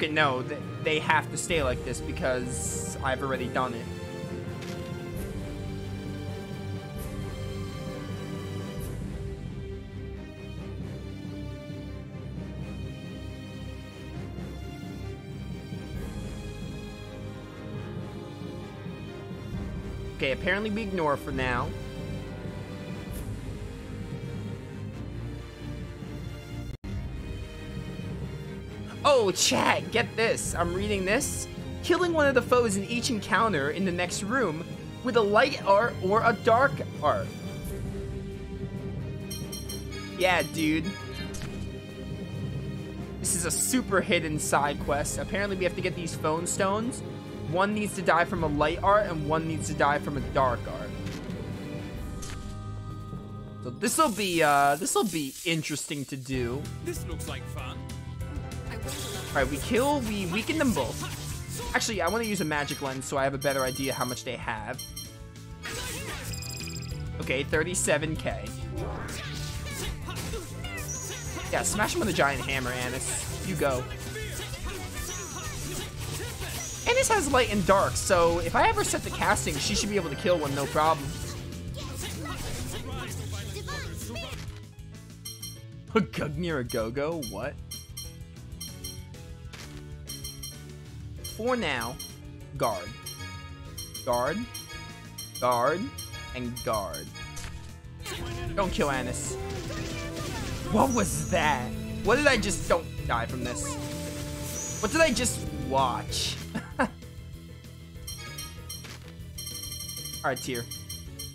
Okay, no, th they have to stay like this because I've already done it. Okay, apparently we ignore for now. Oh, chat, get this. I'm reading this. Killing one of the foes in each encounter in the next room with a light art or a dark art. Yeah, dude. This is a super hidden side quest. Apparently we have to get these fonstones. One needs to die from a light art and one needs to die from a dark art. So this will be uh this will be interesting to do. This looks like fun. Alright, we kill, we weaken them both. Actually, I want to use a magic lens so I have a better idea how much they have. Okay, 37k. Yeah, smash him with a giant hammer, Anise. You go. Anise has light and dark, so if I ever set the casting, she should be able to kill one, no problem. Gugnir a go-go? What? For now, guard. Guard. Guard. And guard. Don't kill Anise. What was that? What did I just... Don't die from this. What did I just watch? Alright, Tear.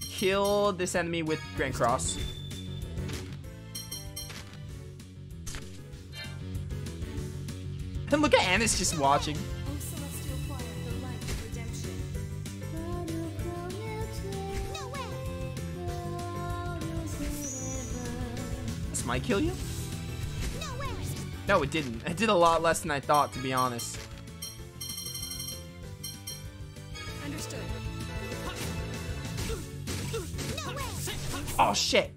Kill this enemy with Grand Cross. And look at Anise just watching. This might kill you? No, it didn't. It did a lot less than I thought, to be honest. Understood. Oh, shit.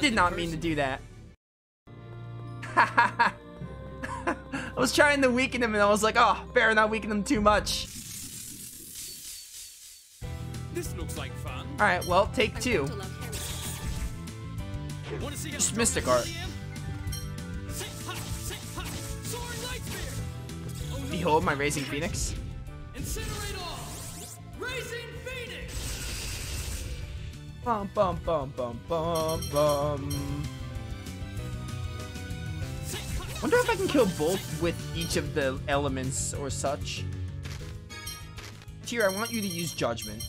Did not mean to do that. I was trying to weaken him and I was like, oh, better not weaken him too much. This looks like fun. Alright, well, take I two. Just Mystic Art. Behold my! Raising Phoenix! Bum bum bum bum bum bum. Wonder if I can kill both with each of the elements or such. Tear, I want you to use Judgment.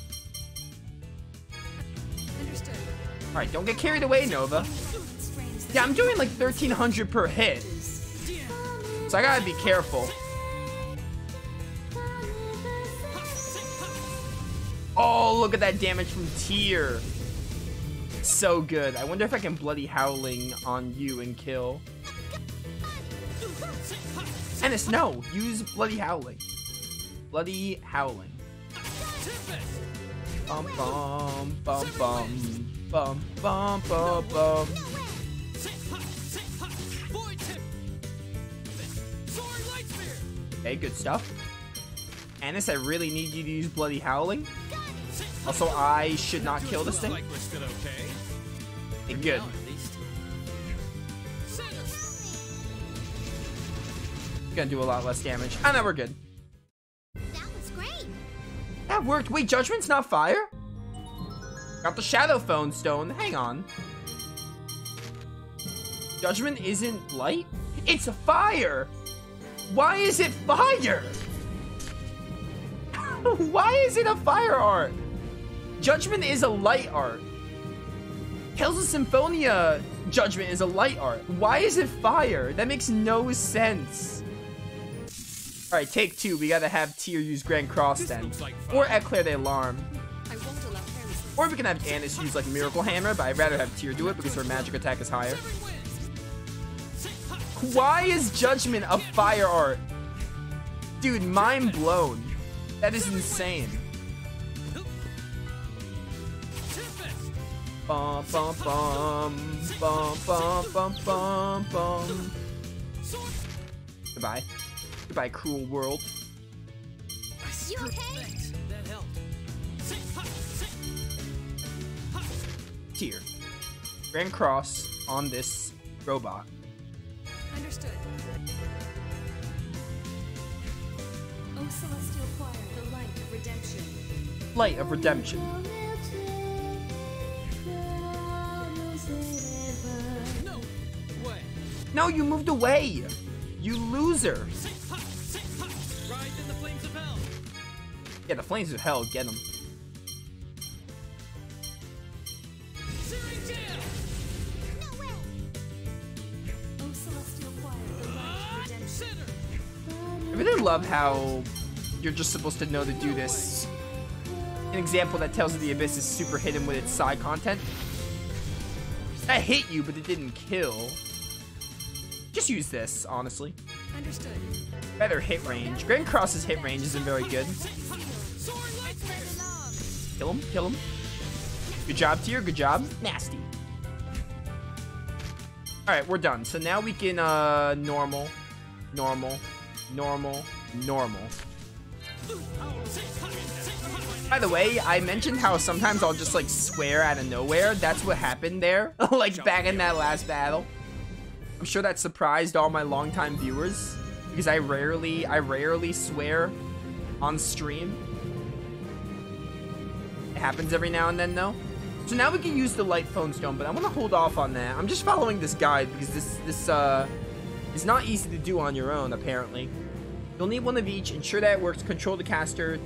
Alright, don't get carried away, Nova. Yeah, I'm doing like 1300 per hit. So I gotta be careful. Oh, look at that damage from Tear. So good. I wonder if I can Bloody Howling on you and kill. Anise, no! Use Bloody Howling. Bloody Howling. Bum bum bum bum bum bum bum bum. Void Tip! Soaring Light Spear! Okay, good stuff. Anise, I really need you to use Bloody Howling. Also, I should not kill this thing. Like okay. Okay, good. Now at least. Center! Gonna do a lot less damage. Ah, I know we're good. That was great. That worked. Wait, Judgment's not fire? Got the Shadow Fonstone. Hang on. Judgment isn't light? It's a fire! Why is it fire? Why is it a fire art? Judgment is a light art. Tales of Symphonia Judgment is a light art. Why is it fire? That makes no sense. Alright, take two. We gotta have Tear use Grand Cross This then. like. Or Eclair de Or we can have Anise use like Miracle Hammer, but I'd rather have Tear do it because her magic attack is higher. Why is Judgment a fire art? Dude, mind blown. That is insane. Bum bum bum bum bum bum bum bum. Goodbye. Goodbye, cruel world. You okay? That helped. Tear. Grand Cross on this robot. Understood. O Celestial Choir, the light of redemption. Light of Redemption. No way. No, you moved away! You loser! Say, ha, say, ha. Ride in the flames of hell. Yeah, the flames of hell, get them. Love how you're just supposed to know to do this. An example that tells you the Abyss is super hidden with its side content. That hit you, but it didn't kill. Just use this, honestly. Understood. Better hit range. Grand Cross's hit range isn't very good. Say, ha. Soaring light spears. Kill him, kill him. Good job, Tear, good job. Nasty. Alright, we're done. So now we can, uh, normal, normal, normal, normal. Say, ha, say, ha. By the way, I mentioned how sometimes I'll just, like, swear out of nowhere. That's what happened there. like, back in that last battle. I'm sure that surprised all my longtime viewers. Because I rarely, I rarely swear on stream. It happens every now and then, though. So now we can use the light fonstone, but I want to hold off on that. I'm just following this guide because this, this, uh, is not easy to do on your own, apparently. You'll need one of each. Ensure that it works. Control the caster.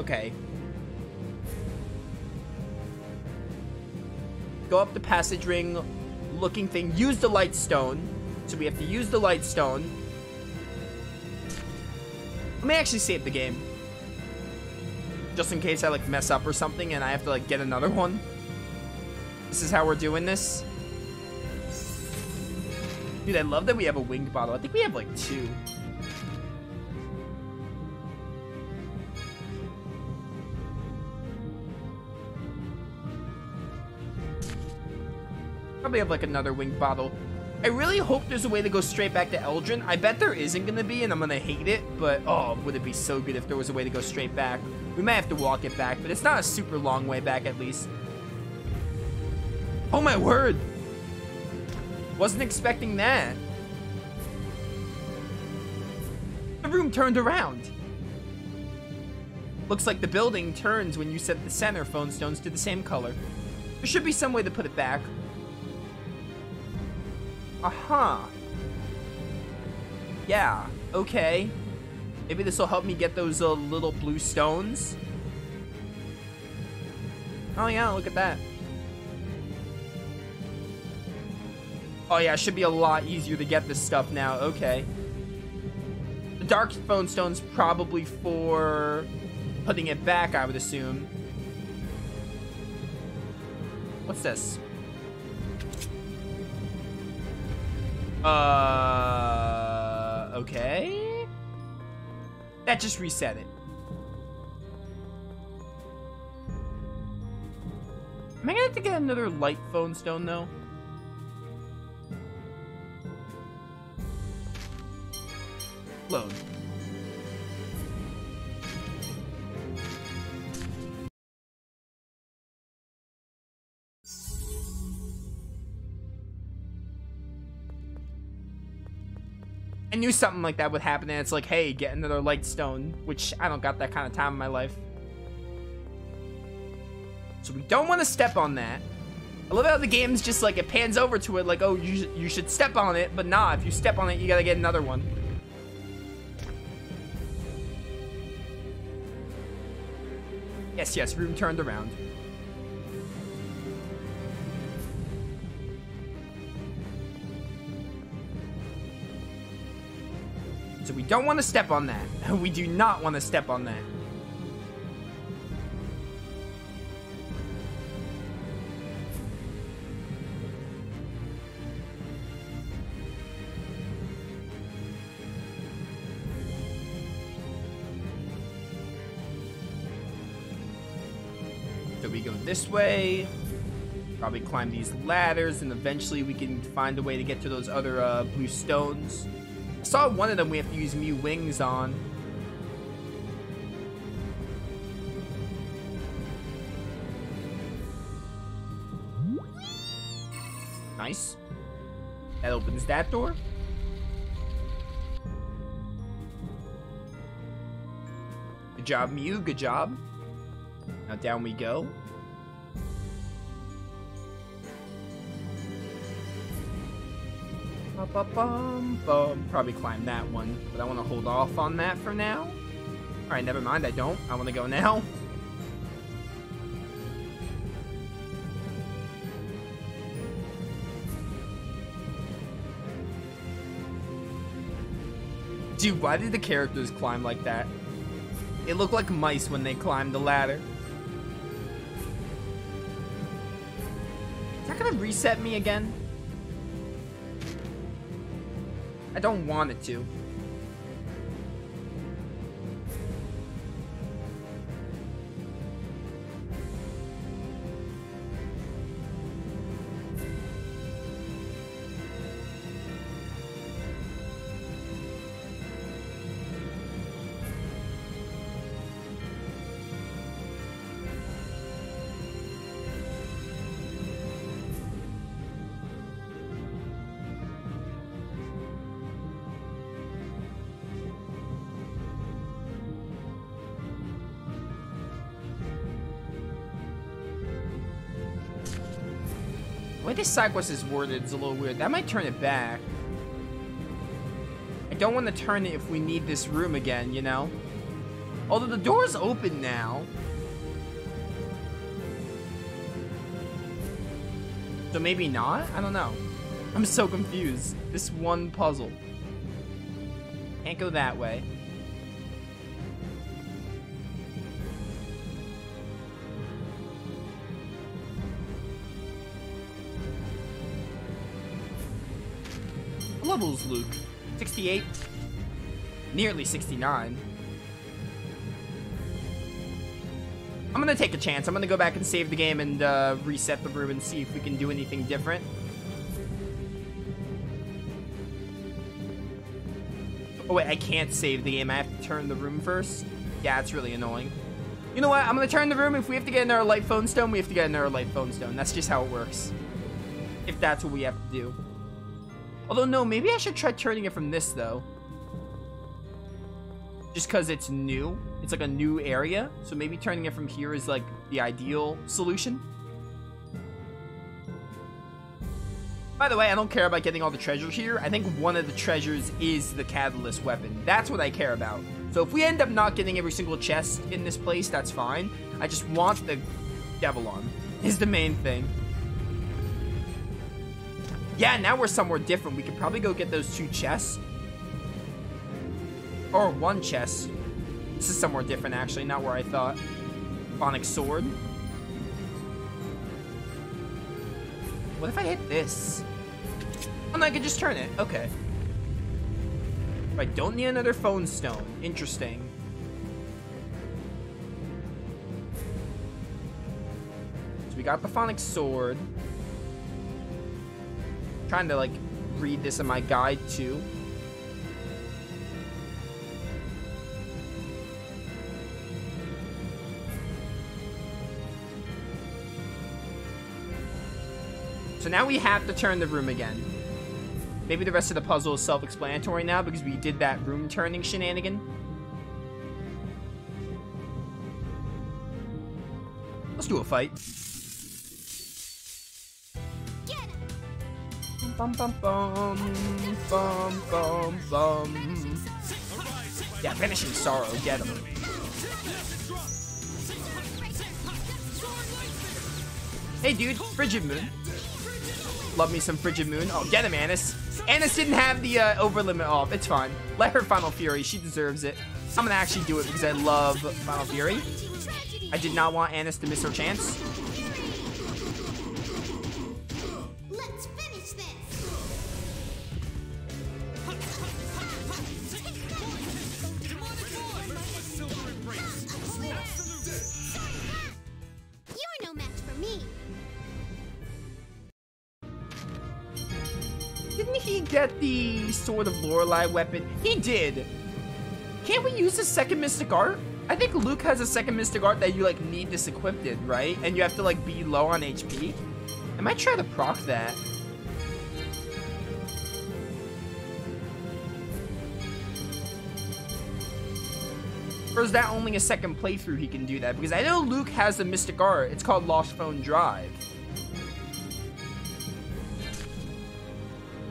Okay. Go up the passage ring looking thing. Use the light stone. So we have to use the light stone. Let me actually save the game. Just in case I like mess up or something and I have to like get another one. This is how we're doing this. Dude, I love that we have a winged bottle. I think we have like two. Have like another winged bottle. I really hope there's a way to go straight back to Eldrant. I bet there isn't gonna be, and I'm gonna hate it. But oh, would it be so good if there was a way to go straight back? We might have to walk it back, but it's not a super long way back at least. Oh my word! Wasn't expecting that. The room turned around. Looks like the building turns when you set the center fonstones to the same color. There should be some way to put it back. Aha. Uh-huh. Yeah, okay. Maybe this will help me get those uh, little blue stones. Oh yeah, look at that. Oh yeah, it should be a lot easier to get this stuff now. Okay. The dark fonstone's probably for putting it back, I would assume. What's this? Uh, okay. That just reset it. Am I gonna have to get another light fonstone though? Load. I knew something like that would happen, and it's like, hey, get another light stone, which I don't got that kind of time in my life. So we don't want to step on that. I love how the game's just like, it pans over to it like, oh, you, you should step on it, but nah, if you step on it, you gotta get another one. Yes, yes, room turned around. So we don't want to step on that. We do not want to step on that. So we go this way. Probably climb these ladders, and eventually we can find a way to get to those other uh, blue stones. Saw one of them we have to use Mieu wings on. Nice. That opens that door. Good job, Mieu. Good job. Now down we go. Probably climb that one, but I want to hold off on that for now. Alright, never mind, I don't. I want to go now. Dude, why did the characters climb like that? It looked like mice when they climbed the ladder. Is that gonna reset me again? I don't want it to. This side quest is worded It's a little weird. That might turn it back. I don't want to turn it if we need this room again, you know? Although the door's open now. So maybe not? I don't know. I'm so confused. This one puzzle. Can't go that way. Levels, Luke? 68? Nearly 69. I'm gonna take a chance. I'm gonna go back and save the game and uh, reset the room and see if we can do anything different. Oh wait, I can't save the game. I have to turn the room first. Yeah, it's really annoying. You know what? I'm gonna turn the room. If we have to get another light fonstone, we have to get another light fonstone. That's just how it works. If that's what we have to do. Although, no, maybe I should try turning it from this, though. Just because it's new. It's like a new area. So maybe turning it from here is like the ideal solution. By the way, I don't care about getting all the treasures here. I think one of the treasures is the catalyst weapon. That's what I care about. So if we end up not getting every single chest in this place, that's fine. I just want the devil arm is the main thing. Yeah, now we're somewhere different. We could probably go get those two chests. Or one chest. This is somewhere different, actually, not where I thought. Phonic sword. What if I hit this? Oh, no, I could just turn it. Okay. I don't need another fonstone. Interesting. So we got the phonic sword. Trying to like read this in my guide too. So now we have to turn the room again. Maybe the rest of the puzzle is self-explanatory now because we did that room turning shenanigan. Let's do a fight. Bum bum bum bum bum bum. Yeah, finishing sorrow. Get him. Hey, dude, Frigid Moon. Love me some Frigid Moon. Oh, get him, Anise. Anise didn't have the uh, over limit off. It's fine. Let her Final Fury. She deserves it. I'm gonna actually do it because I love Final Fury. I did not want Anise to miss her chance. Get the Sword of Lorelei weapon? He did. Can't we use the second Mystic Art? I think Luke has a second Mystic Art that you like need this equipped in, right? And you have to like be low on HP. I might try to proc that. Or is that only a second playthrough he can do that? Because I know Luke has the Mystic Art. It's called Lost Fon Drive.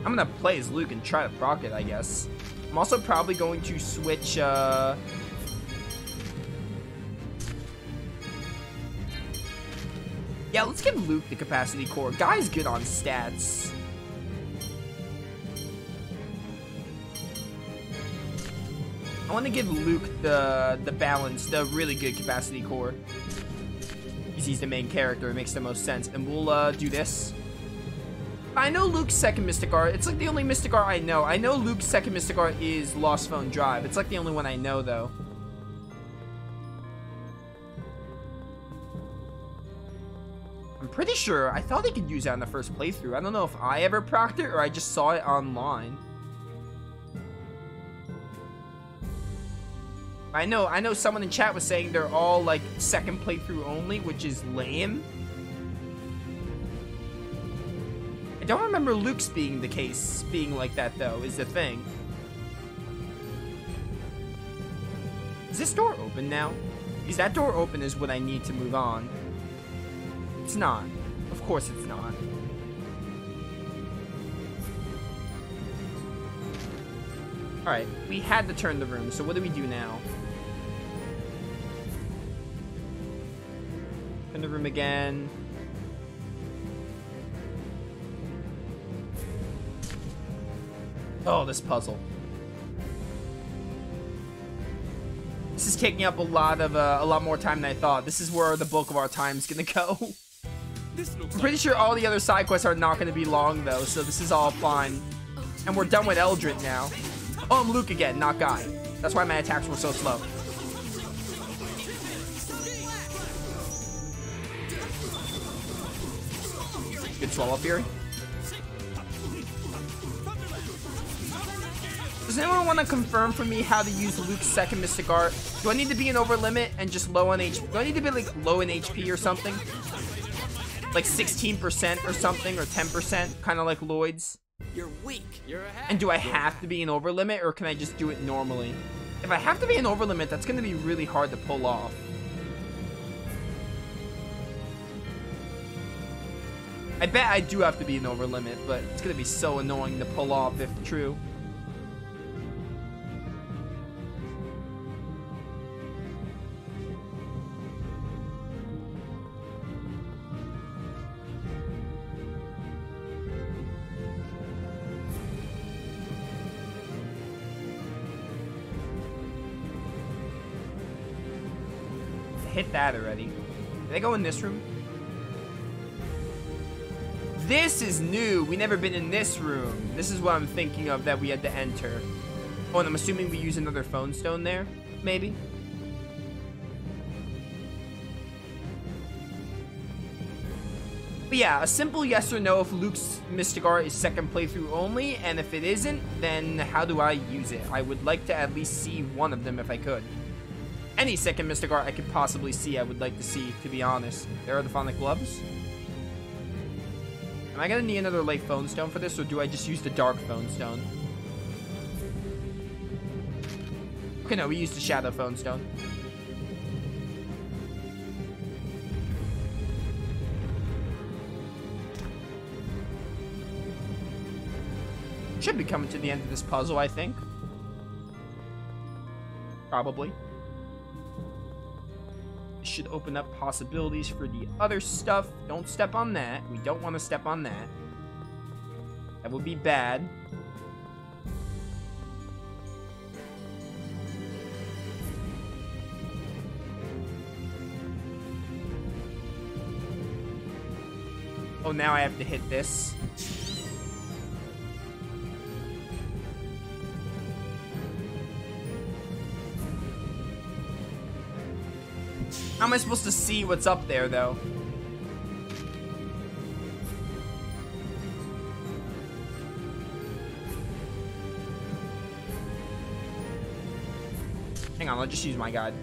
I'm gonna play as Luke and try to proc it, I guess. I'm also probably going to switch, uh... Yeah, let's give Luke the capacity core. Guy's good on stats. I want to give Luke the the balance, the really good capacity core. Because he's the main character, it makes the most sense. And we'll uh, do this. I know Luke's second Mystic Art. It's like the only Mystic Art I know. I know Luke's second Mystic Art is Lost Fon Drive. It's like the only one I know, though. I'm pretty sure. I thought he could use that in the first playthrough. I don't know if I ever procced it or I just saw it online. I know, I know someone in chat was saying they're all like second playthrough only, which is lame. Don't remember Luke's being the case, being like that though, is the thing. Is this door open now? Is that door open is what I need to move on. It's not. Of course it's not. Alright, we had to turn the room, so what do we do now? Turn the room again. Oh, this puzzle. This is taking up a lot of uh, a lot more time than I thought. This is where the bulk of our time is gonna go. I'm pretty sure all the other side quests are not gonna be long though, so this is all fine. And we're done with Eldrant now. Oh, I'm Luke again, not Guy. That's why my attacks were so slow. Good swallow fury. Does anyone want to confirm for me how to use Luke's second Mystic Art? Do I need to be an over limit and just low on HP? Do I need to be like low in HP or something? Like 16% or something, or 10%, kind of like Lloyd's? You're weak. You're a hack. And do I have to be an over limit, or can I just do it normally? If I have to be an over limit, that's going to be really hard to pull off. I bet I do have to be an over limit, but it's going to be so annoying to pull off if true. Hit that already. Did I go in this room? This is new. We never been in this room. This is what I'm thinking of that we had to enter. Oh, and I'm assuming we use another fonstone there? Maybe? But yeah, a simple yes or no if Luke's Mystic Art is second playthrough only, and if it isn't, then how do I use it? I would like to at least see one of them if I could. Any second Mystic Art I could possibly see, I would like to see, to be honest. There are the Phonic Gloves. Am I gonna need another Light Fonstone for this, or do I just use the Dark Fonstone? Okay, no, we used the Shadow Fonstone. Should be coming to the end of this puzzle, I think. Probably. Should open up possibilities for the other stuff. Don't step on that. We don't want to step on that. That would be bad. Oh, now I have to hit this. How am I supposed to see what's up there, though? Hang on, I'll just use my guide.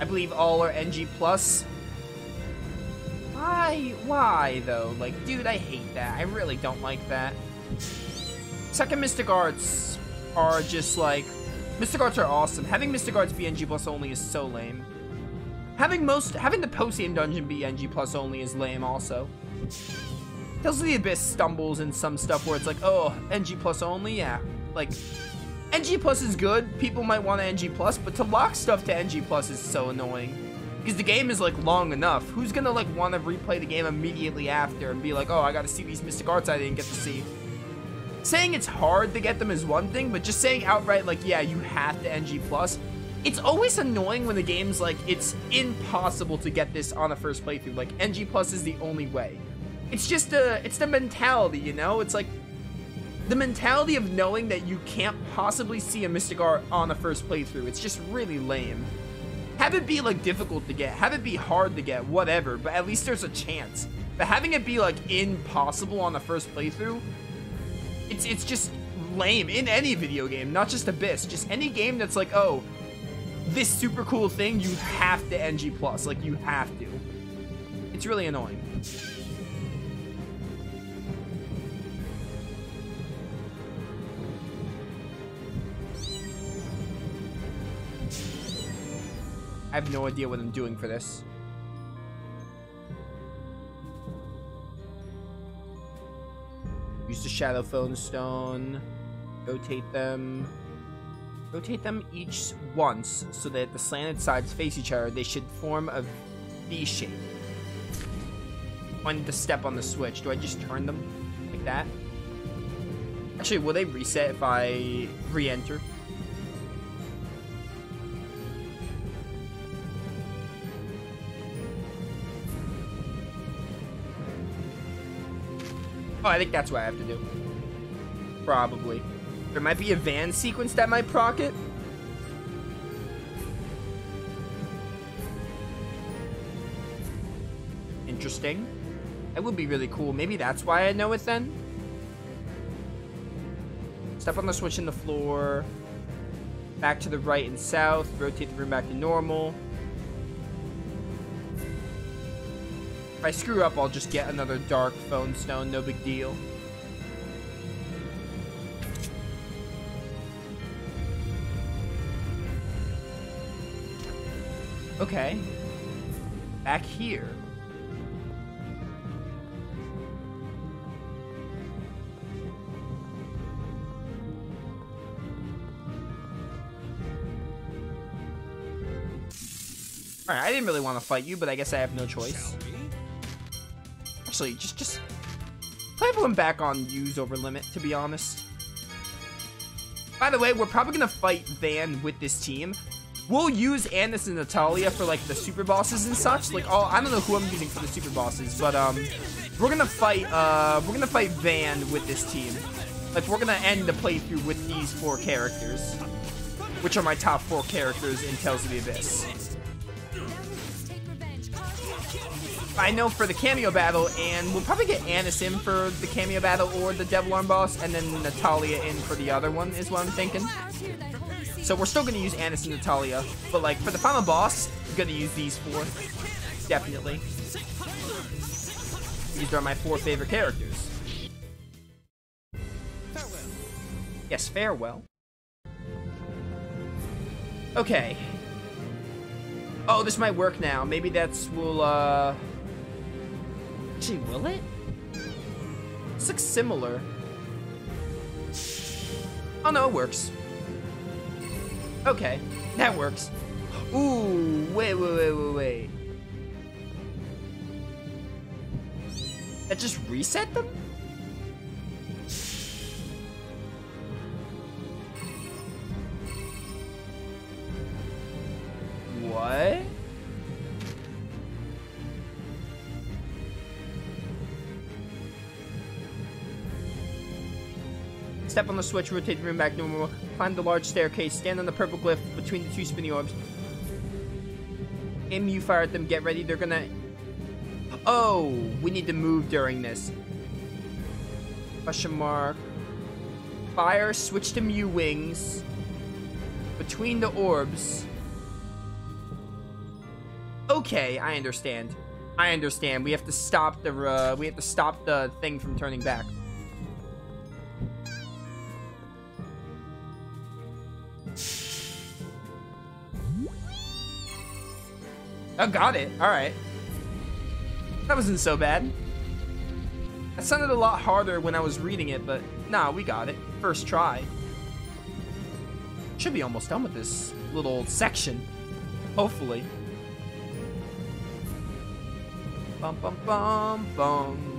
I believe all are NG plus. Why? Why though? Like, dude, I hate that. I really don't like that. Second Mystic Arts are just like Mystic Arts are awesome. Having Mystic Arts be NG plus only is so lame. Having most having the post game dungeon be NG plus only is lame also. Tales of the Abyss stumbles in some stuff where it's like, oh, NG plus only, yeah. Like NG plus is good. People might want an NG plus, but to lock stuff to NG plus is so annoying. Because the game is like long enough. Who's gonna like want to replay the game immediately after and be like, oh, I gotta see these Mystic Arts I didn't get to see. Saying it's hard to get them is one thing, but just saying outright like, yeah, you have to NG plus. It's always annoying when the game's like, it's impossible to get this on a first playthrough. Like, NG plus is the only way. It's just a, it's the mentality, you know? It's like, the mentality of knowing that you can't possibly see a Mystic Art on a first playthrough, it's just really lame. Have it be like difficult to get, have it be hard to get, whatever, but at least there's a chance. But having it be like impossible on the first playthrough, it's it's just lame in any video game, not just Abyss, just any game that's like, oh, this super cool thing, you have to NG plus, like you have to. It's really annoying. I have no idea what I'm doing for this. Use the Shadow Fonstone. Rotate them. Rotate them each once so that the slanted sides face each other. They should form a V shape. I need to step on the switch. Do I just turn them like that? Actually, will they reset if I re-enter? Oh, I think that's what I have to do. Probably. There might be a van sequence that might proc it. Interesting. That would be really cool. Maybe that's why I know it then. Step on the switch in the floor. Back to the right and south. Rotate the room back to normal. I screw up, I'll just get another dark fonstone. No big deal. Okay. Back here. Alright, I didn't really want to fight you, but I guess I have no choice. Actually, just, just... Put everyone back on use over limit, to be honest. By the way, we're probably gonna fight Van with this team. We'll use Anise and Natalia for like the super bosses and such. Like, all, I don't know who I'm using for the super bosses, but um, we're gonna fight. Uh, we're gonna fight Van with this team. Like, we're gonna end the playthrough with these four characters, which are my top four characters in Tales of the Abyss. I know for the cameo battle, and we'll probably get Anise in for the cameo battle or the Devil Arm boss, and then Natalia in for the other one, is what I'm thinking. Out here that whole scene. So we're still gonna use Anise and Natalia, but like for the final boss, I'm gonna use these four. Definitely. These are my four favorite characters. Farewell. Yes, farewell. Okay. Oh, this might work now. Maybe that's will uh Actually, will it? This looks similar. Oh no, it works. Okay, that works. Ooh, wait, wait, wait, wait, wait. That just reset them? Step on the switch, rotate the room back normal, climb the large staircase, stand on the purple glyph between the two spinning orbs. Mieu fire at them, get ready, they're gonna... Oh, we need to move during this. Question mark. Fire, switch to Mieu wings. Between the orbs. Okay, I understand. I understand. We have to stop the uh, we have to stop the thing from turning back. Oh, got it. All right. That wasn't so bad. That sounded a lot harder when I was reading it, but nah, we got it. First try. Should be almost done with this little section. Hopefully. Bum bum bum bum.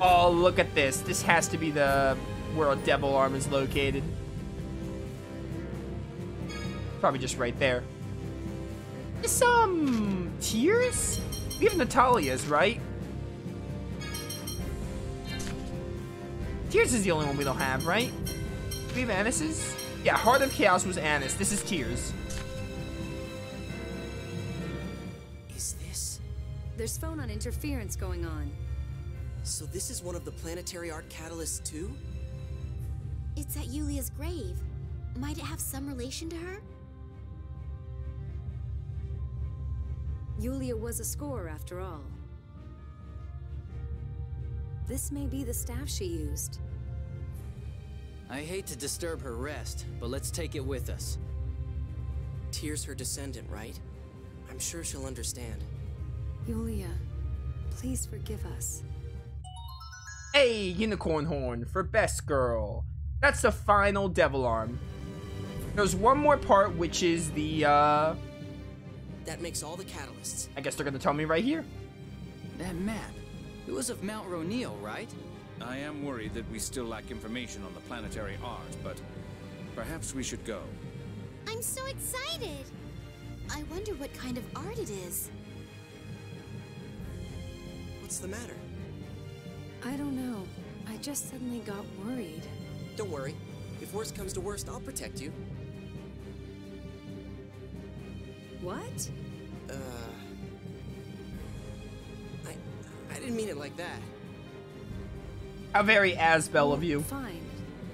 Oh, look at this. This has to be the where a devil arm is located. Probably just right there. Is um Tear's? We have Natalia's, right? Tear's is the only one we don't have, right? We have Anise's? Yeah, Heart of Chaos was Anise. This is Tear's. Is this? There's fonon interference going on. So this is one of the planetary art catalysts too? It's at Yulia's grave. Might it have some relation to her? Yulia was a scorer after all. This may be the staff she used. I hate to disturb her rest, but let's take it with us. Tear's her descendant, right? I'm sure she'll understand. Yulia, please forgive us. Hey, Unicorn Horn for Best Girl. That's the final Devil Arm. There's one more part, which is the, uh... That makes all the catalysts. I guess they're gonna tell me right here. That map. It was of Mount Roneal, right? I am worried that we still lack information on the planetary art, but perhaps we should go. I'm so excited! I wonder what kind of art it is. What's the matter? I don't know. I just suddenly got worried. Don't worry. If worst comes to worst, I'll protect you. What? Uh. I. I didn't mean it like that. How very Asbel of you. Fine.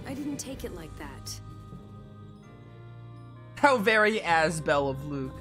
I didn't take it like that. How very Asbel of Luke.